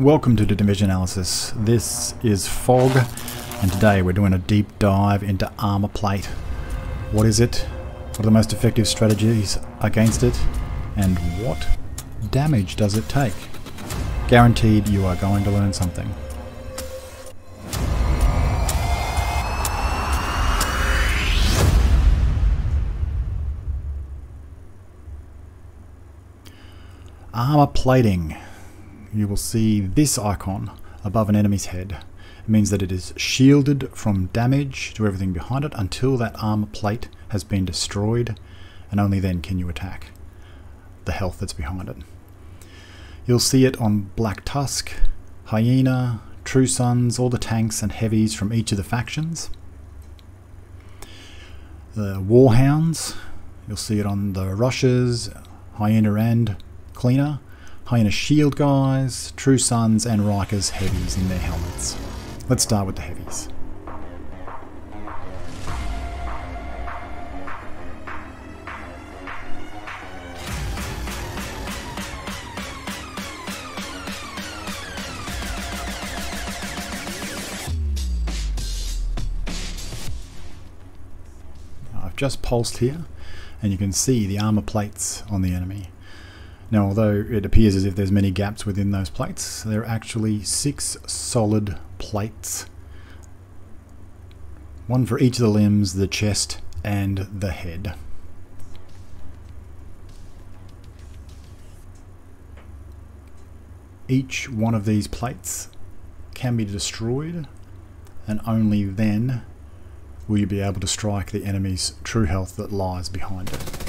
Welcome to the Divisionalysis. This is Fog, and today we're doing a deep dive into armor plate. What is it? What are the most effective strategies against it? And what damage does it take? Guaranteed you are going to learn something. Armor plating. You will see this icon above an enemy's head. It means that it is shielded from damage to everything behind it until that armor plate has been destroyed and only then can you attack the health that's behind it. You'll see it on Black Tusk, Hyena, True Sons, all the tanks and heavies from each of the factions. The Warhounds, you'll see it on the Rushers, Hyena and Cleaner, Hyena Shield guys, True Sons and Rikers heavies in their helmets. Let's start with the heavies. I've just pulsed here and you can see the armor plates on the enemy. Now, although it appears as if there's many gaps within those plates, there are actually six solid plates. One for each of the limbs, the chest, and the head. Each one of these plates can be destroyed, and only then will you be able to strike the enemy's true health that lies behind it.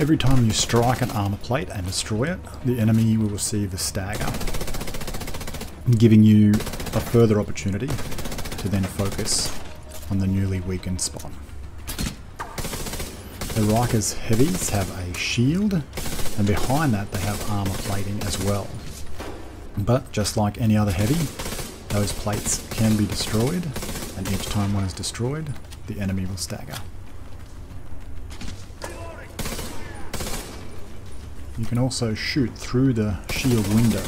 Every time you strike an armor plate and destroy it, the enemy will receive a stagger, giving you a further opportunity to then focus on the newly weakened spot. The Rikers heavies have a shield, and behind that they have armor plating as well. But just like any other heavy, those plates can be destroyed, and each time one is destroyed, the enemy will stagger. You can also shoot through the shield window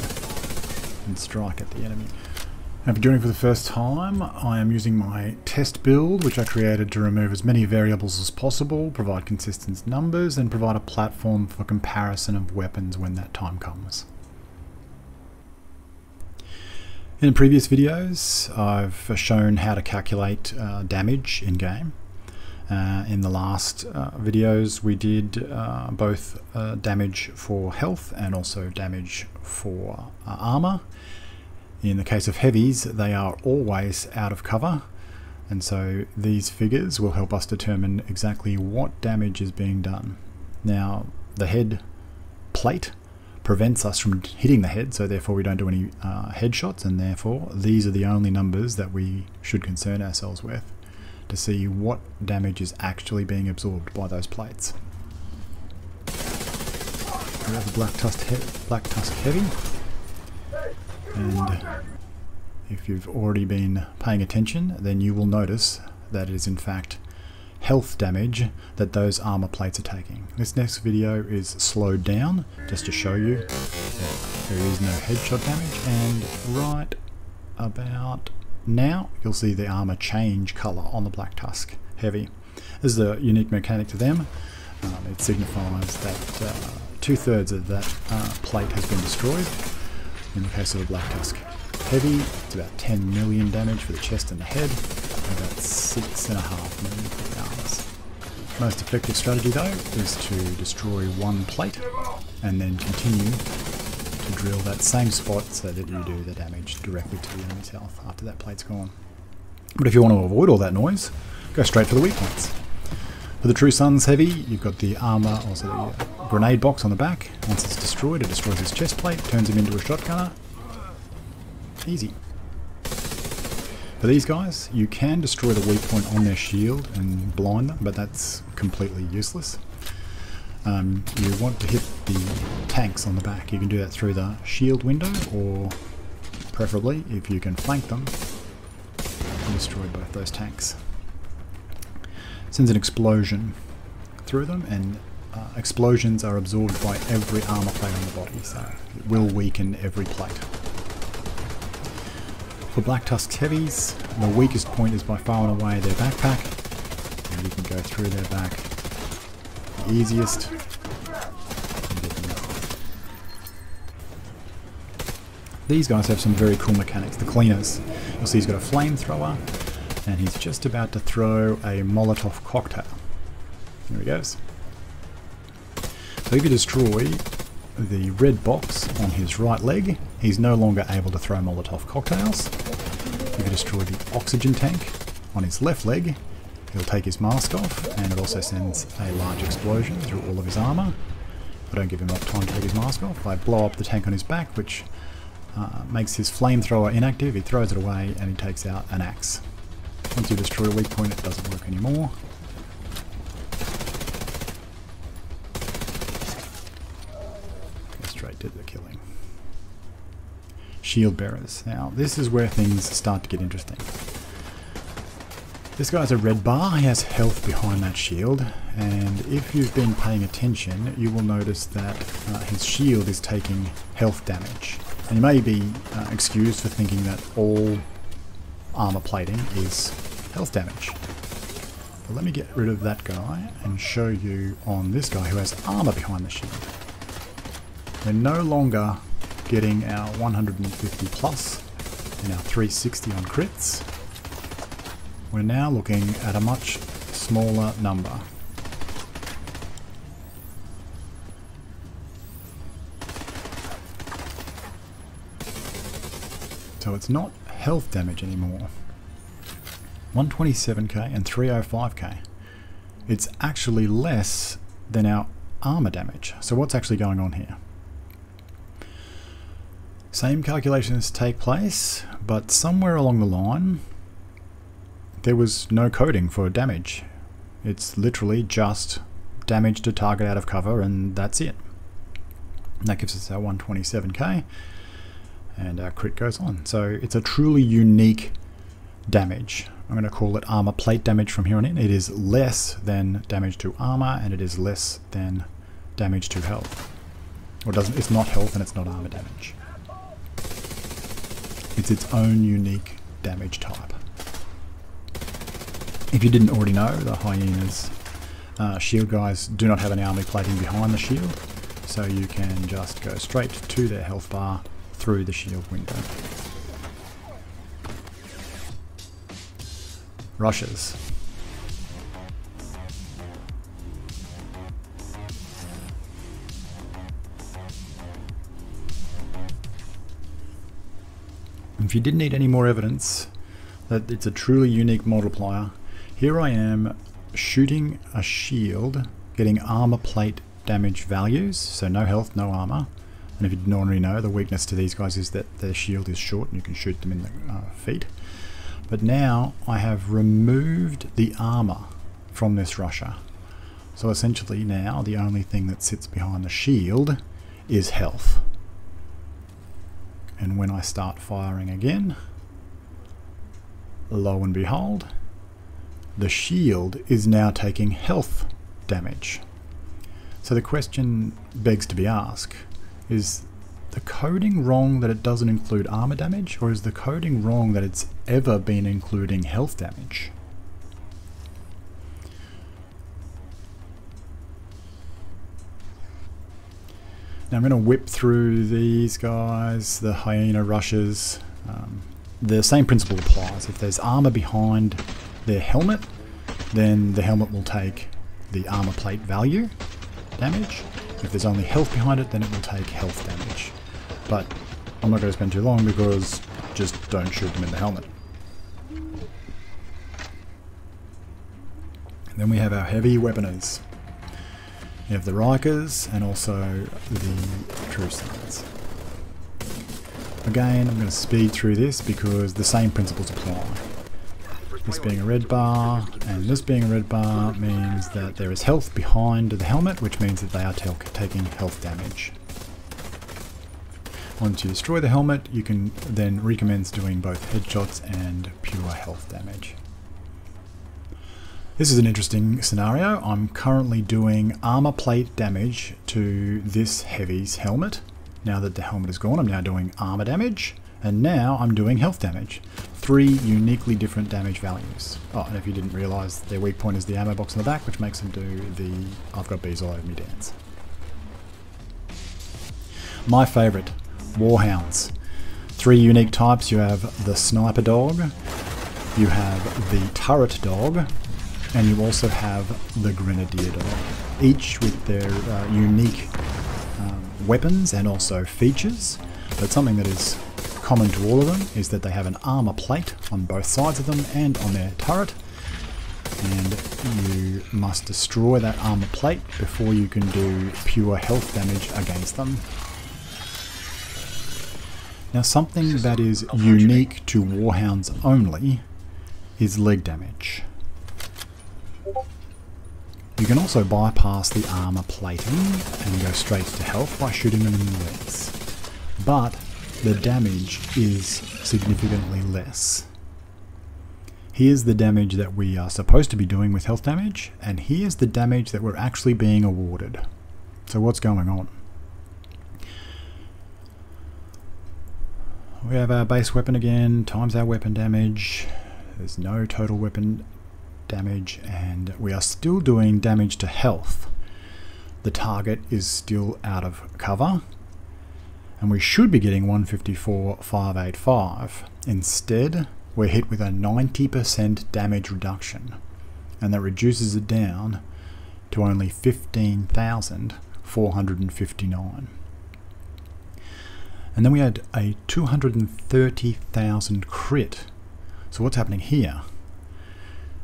and strike at the enemy. Now, you're doing it for the first time, I am using my test build, which I created to remove as many variables as possible, provide consistent numbers, and provide a platform for comparison of weapons when that time comes. In previous videos, I've shown how to calculate uh, damage in-game. Uh, in the last uh, videos we did uh, both uh, damage for health and also damage for uh, armor. In the case of heavies they are always out of cover and so these figures will help us determine exactly what damage is being done. Now the head plate prevents us from hitting the head so therefore we don't do any headshots and therefore these are the only numbers that we should concern ourselves with to see what damage is actually being absorbed by those plates. We have a Black Tusk, Black Tusk Heavy, and if you've already been paying attention, then you will notice that it is in fact health damage that those armor plates are taking. This next video is slowed down just to show you that there is no headshot damage and right about now you'll see the armor change color on the Black Tusk Heavy. This is a unique mechanic to them. Um, it signifies that uh, two-thirds of that uh, plate has been destroyed. In the case of the Black Tusk Heavy, it's about 10 million damage for the chest and the head, and about 6.5 million for the armors. Most effective strategy though is to destroy one plate and then continue to drill that same spot so that you do the damage directly to the enemy's health after that plate's gone. But if you want to avoid all that noise, go straight for the weak points. For the True Sons' Heavy, you've got the armor, also the uh, grenade box on the back. Once it's destroyed, it destroys his chest plate, turns him into a shotgunner. Easy. For these guys, you can destroy the weak point on their shield and blind them, but that's completely useless. Um, you want to hit the tanks on the back. You can do that through the shield window, or preferably, if you can flank them, destroy both those tanks. Sends an explosion through them, and uh, explosions are absorbed by every armor plate on the body, so it will weaken every plate. For Black Tusk's heavies, the weakest point is by far and away their backpack. And you can go through their back. The easiest. These guys have some very cool mechanics. The cleaners. You'll see he's got a flamethrower and he's just about to throw a Molotov cocktail. Here he goes. So if you destroy the red box on his right leg, he's no longer able to throw Molotov cocktails. If you destroy the oxygen tank on his left leg, he'll take his mask off, and it also sends a large explosion through all of his armour. I don't give him enough time to take his mask off. I blow up the tank on his back, which uh, makes his flamethrower inactive. He throws it away, and he takes out an axe. Once you destroy a weak point, it doesn't work anymore. to the killing. Shield bearers. Now, this is where things start to get interesting. This guy has a red bar, he has health behind that shield, and if you've been paying attention, you will notice that uh, his shield is taking health damage. And you may be uh, excused for thinking that all armor plating is health damage. But let me get rid of that guy and show you on this guy who has armor behind the shield. We're no longer getting our 150 plus and our 360 on crits. We're now looking at a much smaller number. So it's not health damage anymore. 127k and 305k. It's actually less than our armor damage. So what's actually going on here? Same calculations take place, but somewhere along the line, there was no coding for damage. It's literally just damage to target out of cover, and that's it. that gives us our 127k, and our crit goes on. So it's a truly unique damage. I'm going to call it armor plate damage from here on in. It is less than damage to armor, and it is less than damage to health. Or doesn't? It's not health, and it's not armor damage. It's its own unique damage type. If you didn't already know, the hyenas uh, shield guys do not have an armor plating behind the shield, so you can just go straight to their health bar through the shield window. Rushers. If you didn't need any more evidence that it's a truly unique multiplier, here I am shooting a shield, getting armor plate damage values, so no health, no armor. And if you didn't already know, the weakness to these guys is that their shield is short and you can shoot them in the uh, feet. But now I have removed the armor from this rusher. So essentially now the only thing that sits behind the shield is health. And when I start firing again, lo and behold, the shield is now taking health damage. So the question begs to be asked, is the coding wrong that it doesn't include armor damage, or is the coding wrong that it's ever been including health damage? Now I'm going to whip through these guys, the hyena rushers. Um, the same principle applies. If there's armor behind their helmet, then the helmet will take the armor plate value damage. If there's only health behind it, then it will take health damage. But I'm not going to spend too long because just don't shoot them in the helmet. Then we have our heavy weaponers. We have the Rikers and also the True Truecides. Again, I'm going to speed through this because the same principles apply. This being a red bar, and this being a red bar means that there is health behind the helmet, which means that they are taking health damage. Once you destroy the helmet, you can then recommence doing both headshots and pure health damage. This is an interesting scenario. I'm currently doing armor plate damage to this heavy's helmet. Now that the helmet is gone, I'm now doing armor damage, and now I'm doing health damage. Three uniquely different damage values. Oh, and if you didn't realise, their weak point is the ammo box in the back, which makes them do the I've got bees all over me dance. My favourite, Warhounds. Three unique types. You have the Sniper Dog, you have the Turret Dog, and you also have the Grenadier Dog. Each with their uh, unique um, weapons and also features. But something that is common to all of them is that they have an armor plate on both sides of them and on their turret. And you must destroy that armor plate before you can do pure health damage against them. Now something that is unique to Warhounds only is leg damage. You can also bypass the armor plating and go straight to health by shooting them in the legs. But the damage is significantly less. Here's the damage that we are supposed to be doing with health damage, and here's the damage that we're actually being awarded. So what's going on? We have our base weapon again, times our weapon damage. There's no total weapon damage, and we are still doing damage to health. The target is still out of cover, and we should be getting 154,585. Instead, we're hit with a 90% damage reduction, and that reduces it down to only 15,459. And then we had a 230,000 crit. So what's happening here?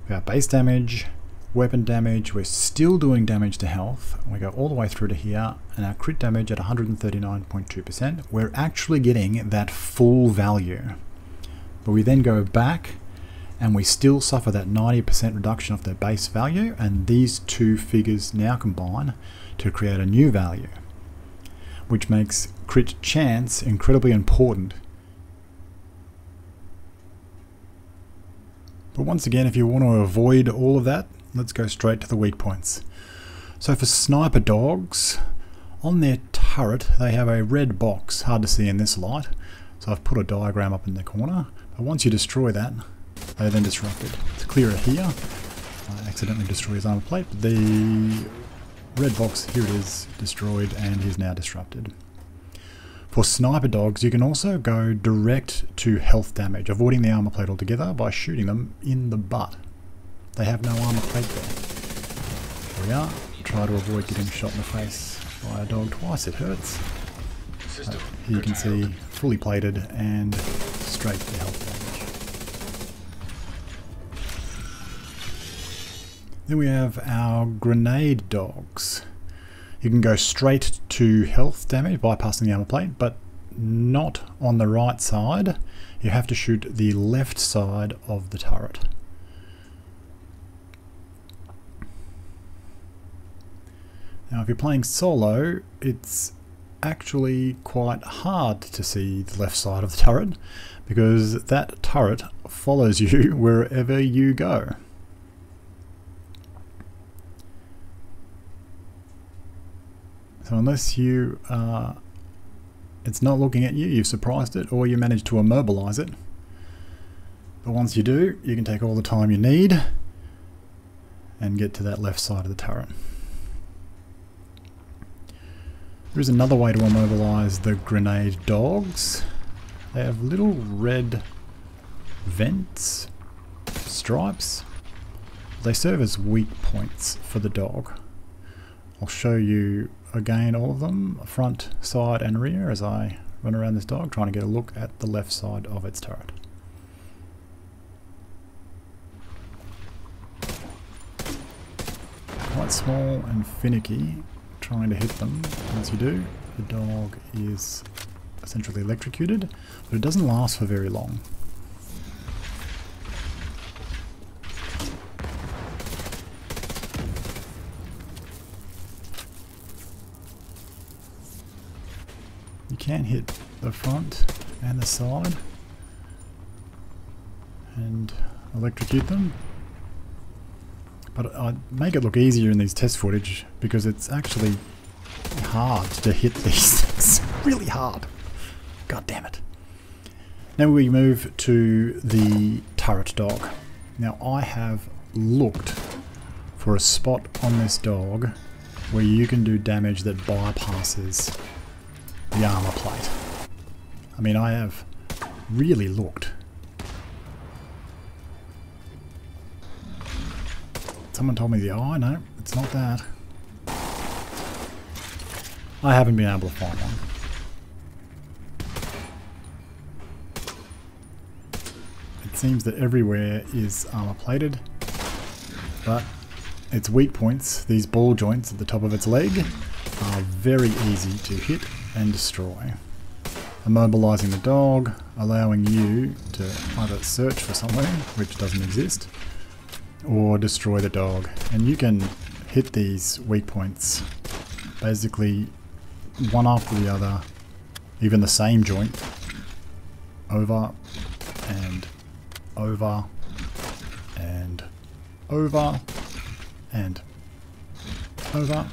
We have base damage, weapon damage, we're still doing damage to health. We go all the way through to here, and our crit damage at 139.2%. We're actually getting that full value. But we then go back, and we still suffer that 90% reduction of their base value, and these two figures now combine to create a new value which makes crit chance incredibly important. But once again, if you want to avoid all of that, let's go straight to the weak points. So for sniper dogs, on their turret they have a red box, hard to see in this light. So I've put a diagram up in the corner. But once you destroy that, they then disrupted. It's clearer here. I accidentally destroy his armor plate. but The red box, here it is, destroyed and he's now disrupted. For sniper dogs, you can also go direct to health damage, avoiding the armor plate altogether by shooting them in the butt. They have no armor plate there. Here we are. Try to avoid getting shot in the face by a dog twice, it hurts. Uh, here you can see fully plated and straight to health damage. Then we have our grenade dogs. You can go straight to health damage bypassing the armor plate, but not on the right side. You have to shoot the left side of the turret. Now if you're playing solo, it's actually quite hard to see the left side of the turret because that turret follows you wherever you go. So unless you it's not looking at you, you've surprised it, or you manage to immobilize it. But once you do, you can take all the time you need and get to that left side of the turret. There is another way to immobilize the grenade dogs. They have little red vents, stripes. They serve as weak points for the dog. I'll show you again all of them, front, side and rear as I run around this dog trying to get a look at the left side of its turret. Quite small and finicky trying to hit them. As you do, the dog is essentially electrocuted, but it doesn't last for very long. You can hit the front and the side and electrocute them, but I make it look easier in these test footage because it's actually hard to hit these things. really hard. God damn it. Now we move to the turret dog. Now I have looked for a spot on this dog where you can do damage that bypasses the armor plate. I mean, I have really looked. Someone told me the, oh, no, it's not that. I haven't been able to find one. It seems that everywhere is armor plated, but its weak points, these ball joints at the top of its leg, are very easy to hit and destroy. Immobilizing the dog, allowing you to either search for somewhere, which doesn't exist, or destroy the dog. And you can hit these weak points basically one after the other, even the same joint, over and over and over and over.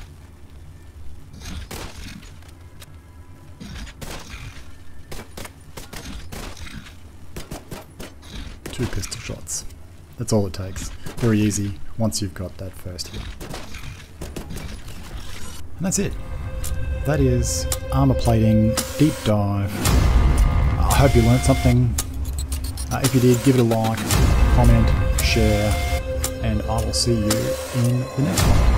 Two pistol shots. That's all it takes. Very easy once you've got that first hit. And that's it. That is armor plating deep dive. I hope you learned something. Uh, if you did, give it a like, comment, share, and I will see you in the next one.